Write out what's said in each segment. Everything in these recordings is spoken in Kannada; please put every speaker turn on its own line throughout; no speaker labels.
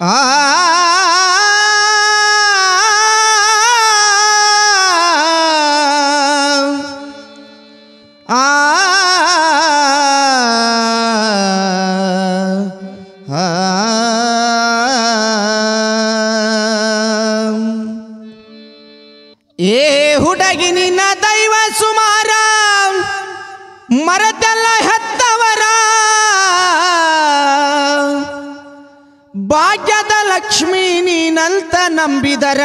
ಆ ಏ ಹುಡುಗಿ ನಿನ್ನ ದೈವ ಸುಮಾರ ಮರದೆಲ್ಲ ಭಾಗ್ಯದ ಲಕ್ಷ್ಮಿ ನೀನಂತ ನಂಬಿದರ.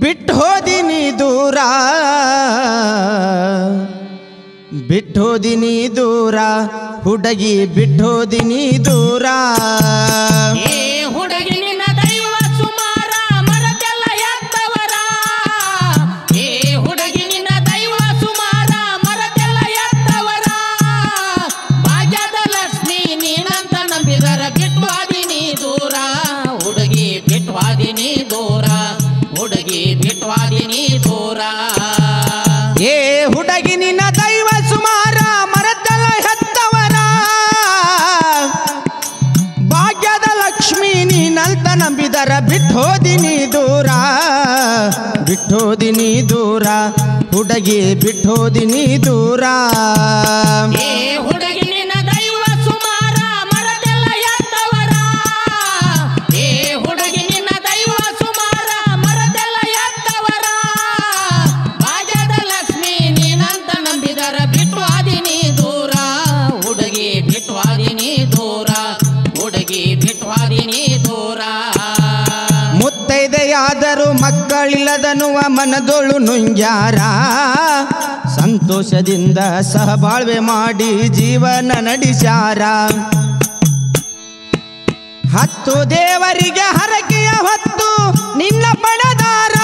ಬಿಟ್ಟು ಹೋದಿನಿ ದೂರ. ಬಿಟ್ಟು ಹೋದಿನಿ ದೂರ. ಹುಡುಗಿ ಬಿಟ್ಟು ಹೋದಿನಿ ದೂರ.
ನಂಬಿದರ
ಬಿಟ್ಟೋದಿನಿ ದೂರ ಬಿಟ್ಟೋದಿನಿ ದೂರ ಹುಡುಗಿ ಬಿಟ್ಟೋದಿನಿ ದೂರ. ಮುತ್ತೈದೆಯಾದರೂ ಮಕ್ಕಳಿಲ್ಲದನುವ ಮನದೊಳು ನುಂಜಾರ ಸಂತೋಷದಿಂದ ಸಹಬಾಳ್ವೆ ಮಾಡಿ ಜೀವನ ನಡೆಸಾರ ಹತ್ತು ದೇವರಿಗೆ ಹರಕೆಯ ಹೊತ್ತು ನಿನ್ನ ಪಡೆದಾರ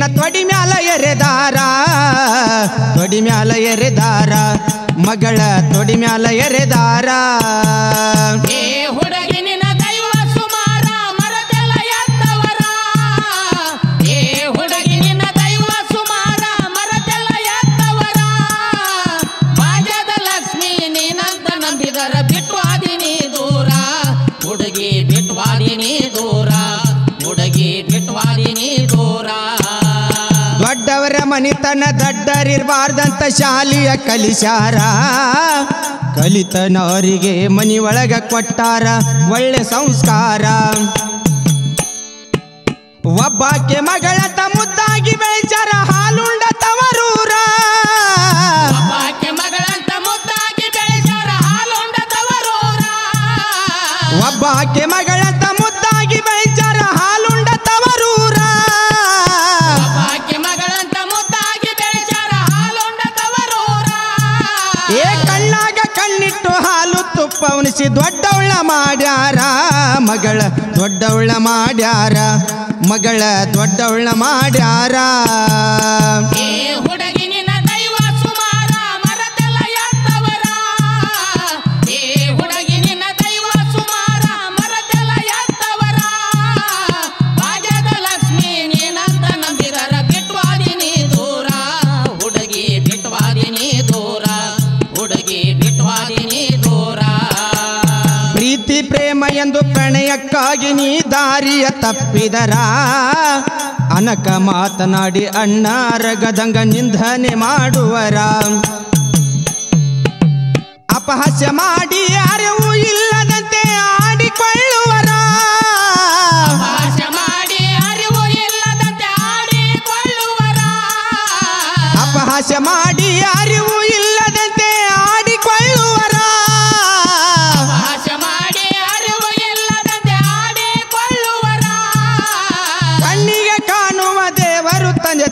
ನಿನ್ನ
ತೊಡಿ ಮ್ಯಾಲ ಎರೆದಾರ. ತೊಡಿ ಮ್ಯಾಲ ಎರೆದಾರ. ಮಗಳ ತೊಡಿ ಮ್ಯಾಲ ಎರೆದಾರ.
ಏ ಹುಡುಗಿ ನಿನ್ನ ದೂರ.
ಮನಿತನ ದಡ್ಡರಿರ್ಬಾರ್ದಂತ ಶಾಲಿಯ ಕಲಿಸಾರ. ಕಲಿತನವರಿಗೆ ಮನಿ ಒಳಗ ಕೊಟ್ಟಾರ, ಒಳ್ಳೆ ಸಂಸ್ಕಾರ. ಒಬ್ಬಾಕೆ ಮಗಳ ಮುದ್ದಾಗಿ ಬೆಳೆಸಾರ ಹಾಲುಂಡ ತವರೂರ
ಒಬ್ಬಾಕೆ ಮಗಳಂತ
ಉಣಿಸಿ ದೊಡ್ಡವಳ ಮಾಡ್ಯಾರ ಮಗಳ ದೊಡ್ಡವಳ ಮಾಡ್ಯಾರ ಮಗಳ ದೊಡ್ಡವಳ ಮಾಡ್ಯಾರ. ಎಂದು ಪ್ರಣಯಕ್ಕಾಗಿ ನೀ ದಾರಿಯ ತಪ್ಪಿದರ? ಅನಕ ಮಾತನಾಡಿ ಅಣ್ಣ ರಗದಂಗ ನಿಂದನೆ ಮಾಡುವರ? ಅಪಹಾಸ್ಯ ಮಾಡಿ ಅರಿವು ಇಲ್ಲದಂತೆ ಆಡಿಕೊಳ್ಳುವರ?
ಮಾಡಿ ಅರಿವು ಇಲ್ಲದಂತೆ ಆಡಿಕೊಳ್ಳುವರ?
ಅಪಹಾಸ್ಯ ಮಾಡಿ ಅರಿವು ಇಲ್ಲದಂತೆ